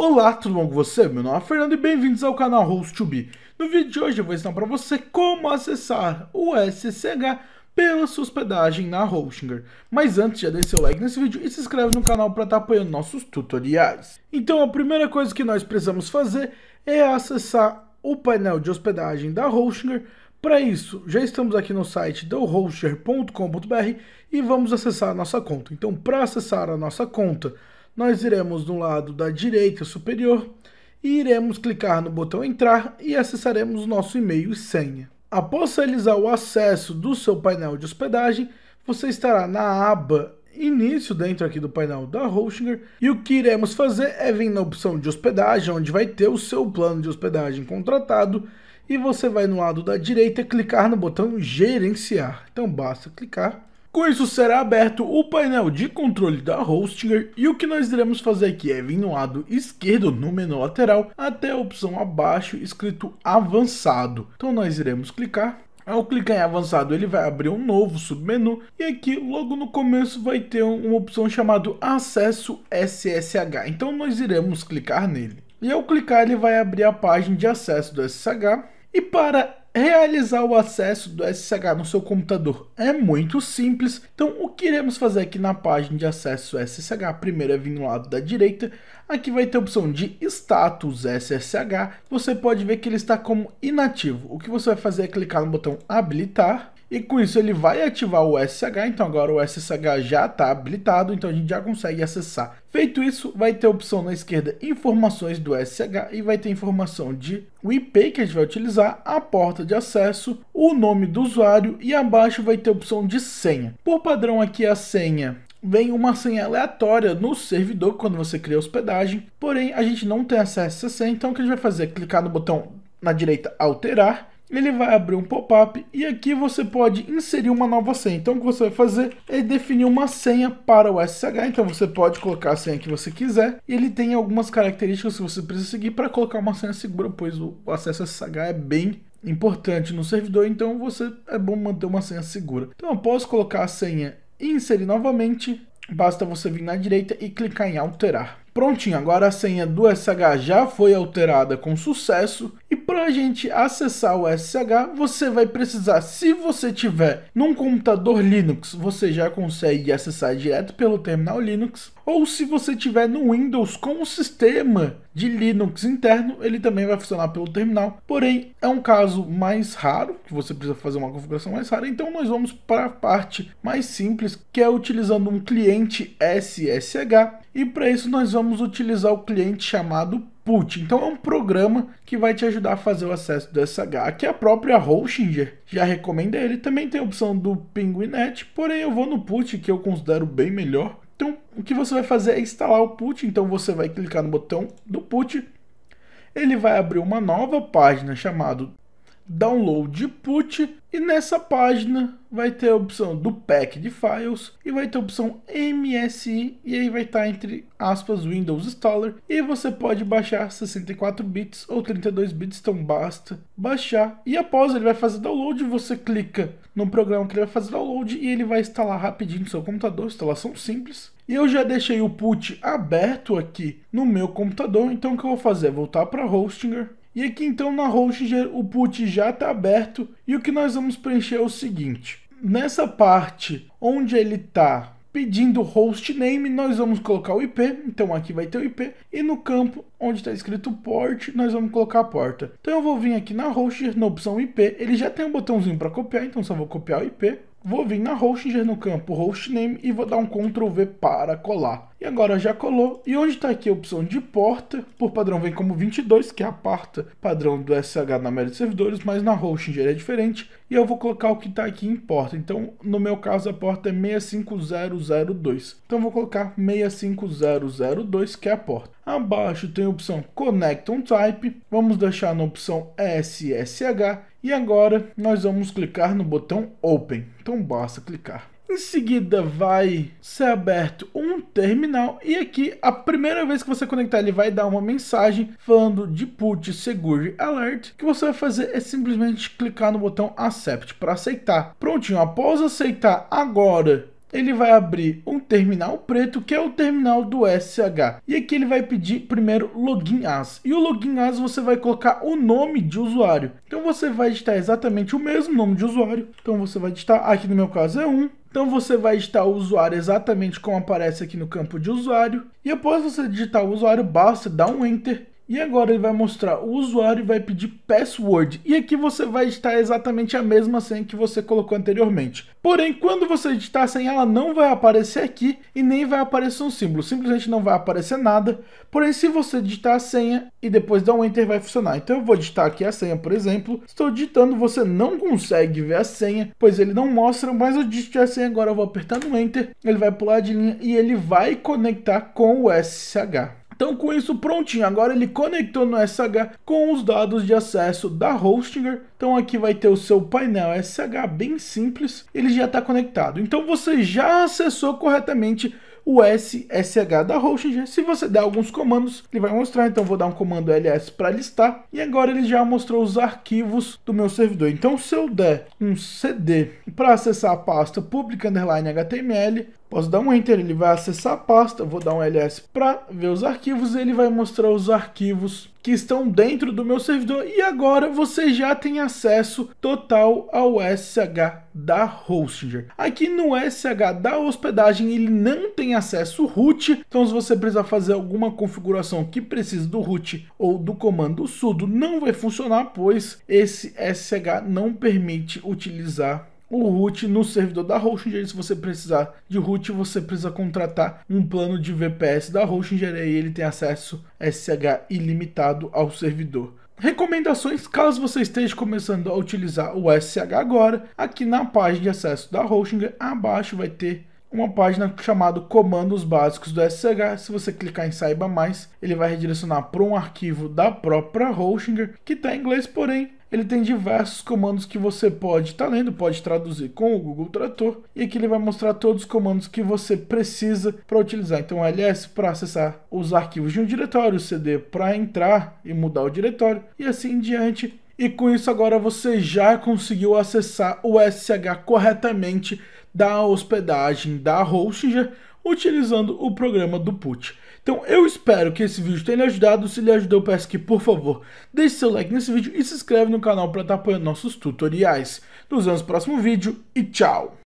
Olá, tudo bom com você? Meu nome é Fernando e bem-vindos ao canal Host2Be. No vídeo de hoje eu vou ensinar para você como acessar o SSH pela sua hospedagem na Hostinger. Mas antes, já deixe seu like nesse vídeo e se inscreve no canal para estar apoiando nossos tutoriais. Então a primeira coisa que nós precisamos fazer é acessar o painel de hospedagem da Hostinger. Para isso, já estamos aqui no site do hostinger.com.br e vamos acessar a nossa conta. Então, para acessar a nossa conta, nós iremos no lado da direita superior e iremos clicar no botão entrar e acessaremos nosso e-mail e senha. Após realizar o acesso do seu painel de hospedagem, você estará na aba início dentro aqui do painel da Hostinger e o que iremos fazer é vir na opção de hospedagem, onde vai ter o seu plano de hospedagem contratado e você vai no lado da direita clicar no botão gerenciar. Então basta clicar com isso será aberto o painel de controle da Hostinger e o que nós iremos fazer aqui é vir no lado esquerdo no menu lateral até a opção abaixo escrito avançado. Então nós iremos clicar ao clicar em avançado, ele vai abrir um novo submenu e aqui logo no começo vai ter uma opção chamada acesso SSH. Então nós iremos clicar nele. E ao clicar ele vai abrir a página de acesso do SSH e para Realizar o acesso do SSH no seu computador. É muito simples, então o que iremos fazer aqui na página de acesso SSH, primeiro é vir no lado da direita, aqui vai ter a opção de status SSH, você pode ver que ele está como inativo, o que você vai fazer é clicar no botão habilitar, e com isso ele vai ativar o SSH, então agora o SSH já está habilitado, então a gente já consegue acessar. Feito isso, vai ter a opção na esquerda informações do SSH e vai ter informação de o IP que a gente vai utilizar, a porta de acesso, o nome do usuário e abaixo vai ter a opção de senha. Por padrão aqui a senha vem uma senha aleatória no servidor quando você cria hospedagem, porém a gente não tem acesso a essa senha, então o que a gente vai fazer é clicar no botão na direita alterar ele vai abrir um pop-up e aqui você pode inserir uma nova senha. Então o que você vai fazer é definir uma senha para o SSH. Então você pode colocar a senha que você quiser. Ele tem algumas características que você precisa seguir para colocar uma senha segura, pois o acesso SSH é bem importante no servidor, então você é bom manter uma senha segura. Então após colocar a senha e inserir novamente, basta você vir na direita e clicar em alterar. Prontinho, agora a senha do SSH já foi alterada com sucesso. E para a gente acessar o SSH, você vai precisar, se você tiver num computador Linux, você já consegue acessar direto pelo terminal Linux, ou se você tiver no Windows com o sistema de Linux interno, ele também vai funcionar pelo terminal. Porém, é um caso mais raro, que você precisa fazer uma configuração mais rara, então nós vamos para a parte mais simples, que é utilizando um cliente SSH, e para isso nós vamos utilizar o cliente chamado Put. Então é um programa que vai te ajudar a fazer o acesso do SH. Aqui a própria Hostinger já recomenda ele. Também tem a opção do Pinguinet, porém eu vou no Put que eu considero bem melhor. Então o que você vai fazer é instalar o Put. Então você vai clicar no botão do Put. Ele vai abrir uma nova página chamada Download Put e nessa página vai ter a opção do pack de files e vai ter a opção MSI e aí vai estar entre aspas Windows Installer e você pode baixar 64 bits ou 32 bits, então basta baixar e após ele vai fazer download, você clica no programa que ele vai fazer download e ele vai instalar rapidinho no seu computador, instalação simples. E eu já deixei o put aberto aqui no meu computador, então o que eu vou fazer? Voltar para Hostinger e aqui então na Hostinger o put já está aberto e o que nós vamos preencher é o seguinte. Nessa parte onde ele está pedindo hostname, nós vamos colocar o IP, então aqui vai ter o IP, e no campo onde está escrito port, nós vamos colocar a porta. Então eu vou vir aqui na Hostinger, na opção IP, ele já tem um botãozinho para copiar, então só vou copiar o IP, Vou vir na Hostinger no campo hostname e vou dar um Ctrl V para colar. E agora já colou. E onde está aqui a opção de porta, por padrão vem como 22, que é a porta padrão do SH na média de servidores, mas na Hostinger é diferente. E eu vou colocar o que está aqui em porta. Então, no meu caso, a porta é 65002. Então, vou colocar 65002, que é a porta. Abaixo tem a opção Connect on Type. Vamos deixar na opção SSH e agora nós vamos clicar no botão Open. Então basta clicar. Em seguida vai ser aberto um terminal e aqui a primeira vez que você conectar ele vai dar uma mensagem falando de put security alert. Que você vai fazer é simplesmente clicar no botão accept para aceitar. Prontinho, após aceitar agora ele vai abrir um terminal preto, que é o terminal do SH. E aqui ele vai pedir primeiro login as. E o login as você vai colocar o nome de usuário. Então você vai digitar exatamente o mesmo nome de usuário. Então você vai digitar, aqui no meu caso é 1. Então você vai digitar o usuário exatamente como aparece aqui no campo de usuário. E após você digitar o usuário, basta dar um enter e agora ele vai mostrar o usuário e vai pedir password. E aqui você vai digitar exatamente a mesma senha que você colocou anteriormente. Porém, quando você digitar a senha, ela não vai aparecer aqui e nem vai aparecer um símbolo. Simplesmente não vai aparecer nada. Porém, se você digitar a senha e depois dar um enter, vai funcionar. Então eu vou digitar aqui a senha, por exemplo. Estou digitando, você não consegue ver a senha, pois ele não mostra, mas eu digitei a senha, agora eu vou apertar no enter. Ele vai pular de linha e ele vai conectar com o SSH. Então com isso prontinho, agora ele conectou no SH com os dados de acesso da Hostinger. Então aqui vai ter o seu painel SH bem simples, ele já está conectado. Então você já acessou corretamente o SSH da Hostinger. Se você der alguns comandos, ele vai mostrar. Então vou dar um comando ls para listar. E agora ele já mostrou os arquivos do meu servidor. Então se eu der um cd para acessar a pasta public underline html, Posso dar um Enter, ele vai acessar a pasta, vou dar um ls para ver os arquivos, ele vai mostrar os arquivos que estão dentro do meu servidor e agora você já tem acesso total ao SH da Hostinger. Aqui no SH da hospedagem ele não tem acesso root, então se você precisar fazer alguma configuração que precise do root ou do comando sudo, não vai funcionar, pois esse SH não permite utilizar o root no servidor da Hostinger. Se você precisar de root, você precisa contratar um plano de VPS da Hostinger e ele tem acesso SH ilimitado ao servidor. Recomendações, caso você esteja começando a utilizar o SH agora, aqui na página de acesso da Hostinger, abaixo vai ter uma página chamada Comandos Básicos do SSH. Se você clicar em Saiba Mais, ele vai redirecionar para um arquivo da própria Hostinger, que está em inglês, porém ele tem diversos comandos que você pode estar tá lendo, pode traduzir com o Google Trator e aqui ele vai mostrar todos os comandos que você precisa para utilizar. Então, ls para acessar os arquivos de um diretório, cd para entrar e mudar o diretório e assim em diante. E com isso agora você já conseguiu acessar o SH corretamente da hospedagem da Hostinger utilizando o programa do PUT. Então eu espero que esse vídeo tenha lhe ajudado. Se lhe ajudou, peço que, por favor, deixe seu like nesse vídeo e se inscreve no canal para estar apoiando nossos tutoriais. Nos vemos no próximo vídeo e tchau!